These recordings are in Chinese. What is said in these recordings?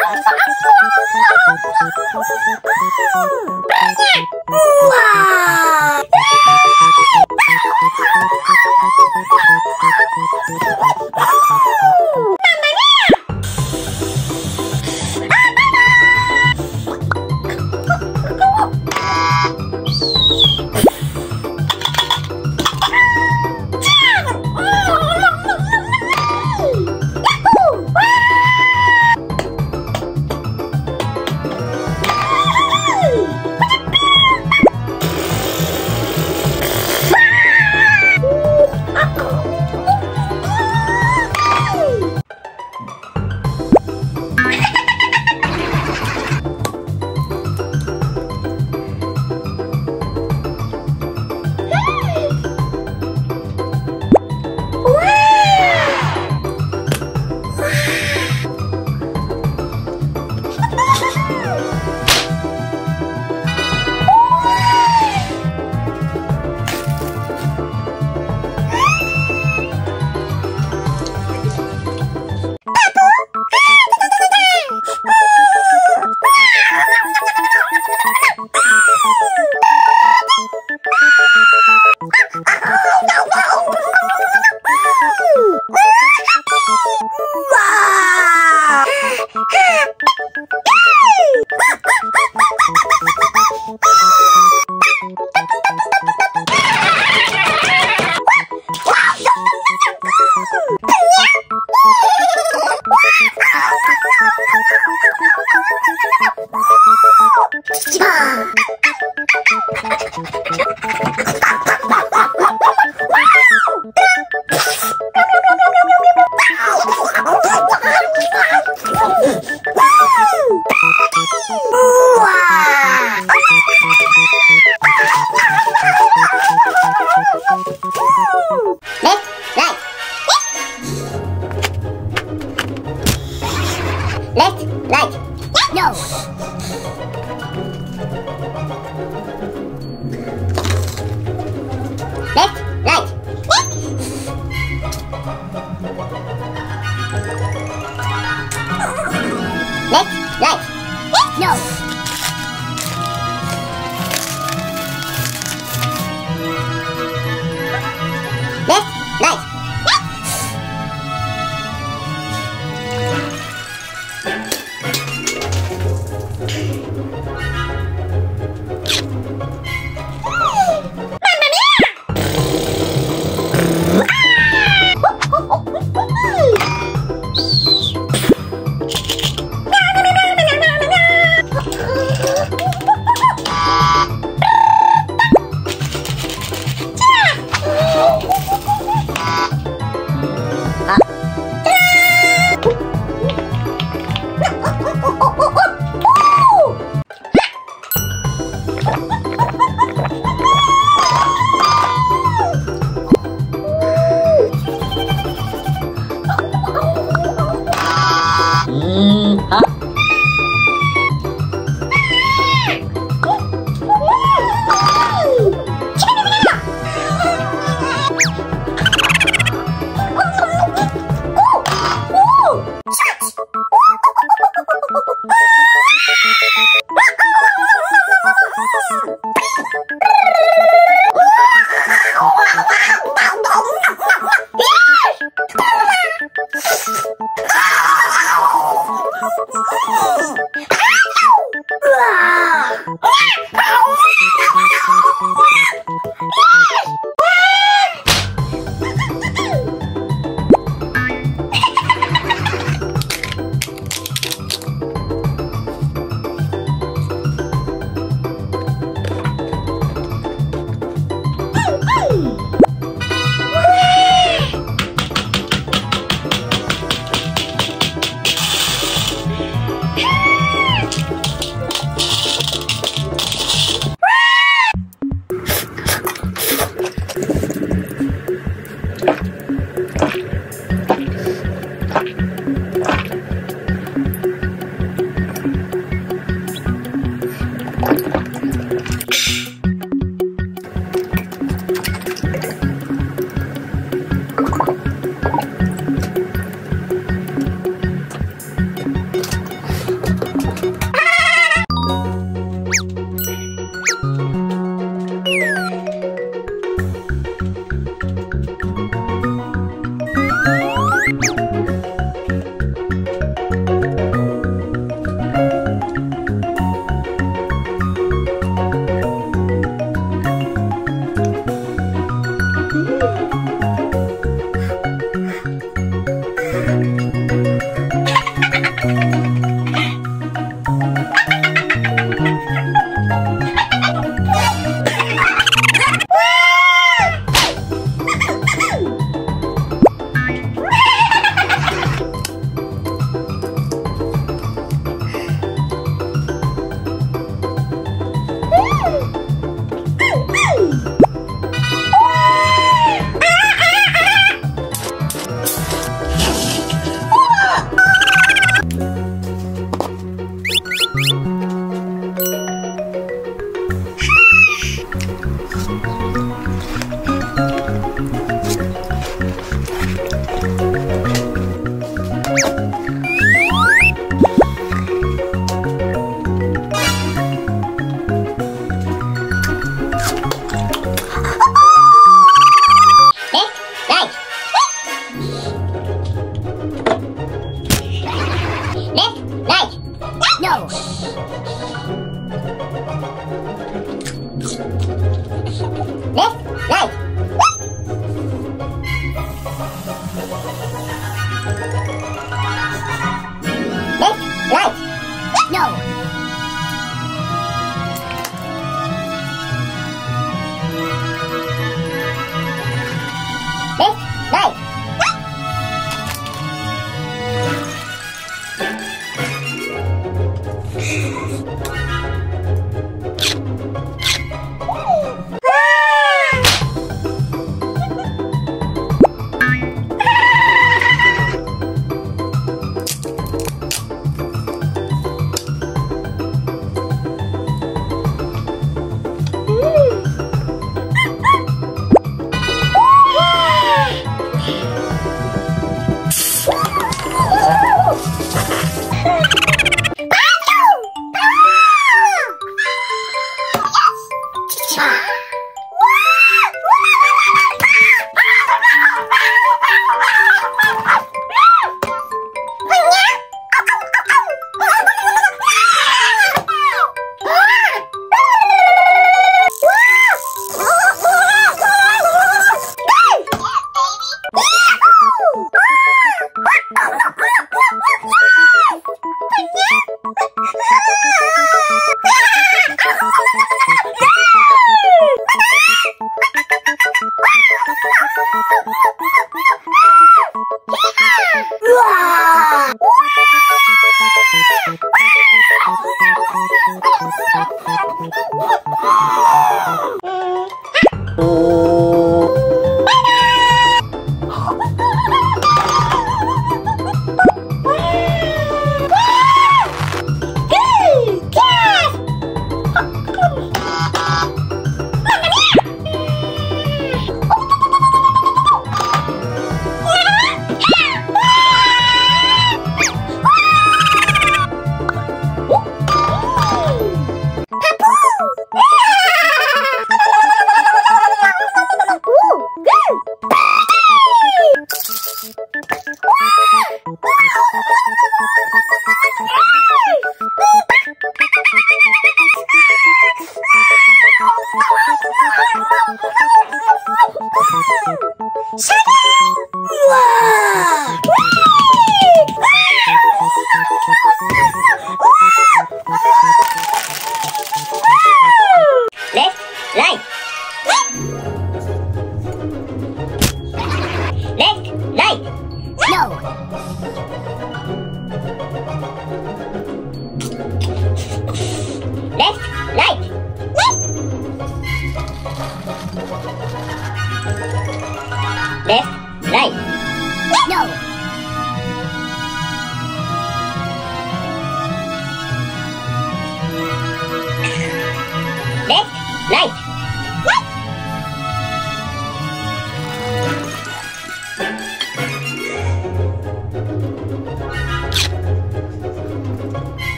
啊，死啦，死啦，死啦。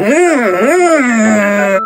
-hmm.